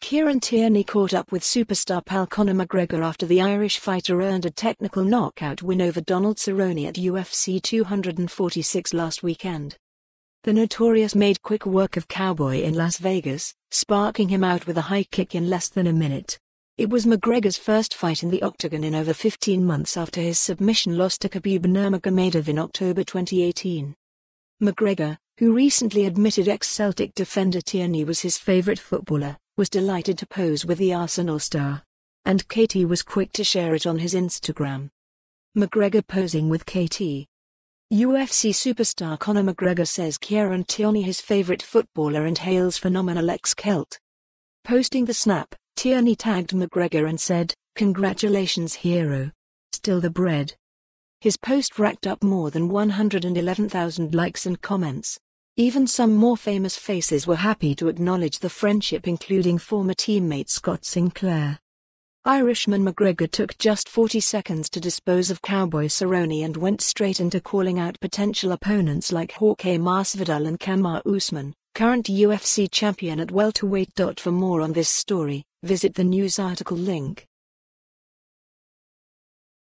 Kieran Tierney caught up with superstar pal Conor McGregor after the Irish fighter earned a technical knockout win over Donald Cerrone at UFC 246 last weekend. The Notorious made quick work of Cowboy in Las Vegas, sparking him out with a high kick in less than a minute. It was McGregor's first fight in the octagon in over 15 months after his submission loss to Khabib Nurmagomedov in October 2018. McGregor, who recently admitted ex-Celtic defender Tierney was his favorite footballer, was delighted to pose with the Arsenal star. And KT was quick to share it on his Instagram. McGregor posing with KT. UFC superstar Conor McGregor says Kieran Tierney his favorite footballer and hails phenomenal ex-Celt. Posting the snap, Tierney tagged McGregor and said, Congratulations hero. Still the bread. His post racked up more than 111,000 likes and comments. Even some more famous faces were happy to acknowledge the friendship including former teammate Scott Sinclair. Irishman McGregor took just 40 seconds to dispose of Cowboy Cerrone and went straight into calling out potential opponents like Jorge Masvidal and Kamaru Usman, current UFC champion at welterweight. For more on this story, visit the news article link.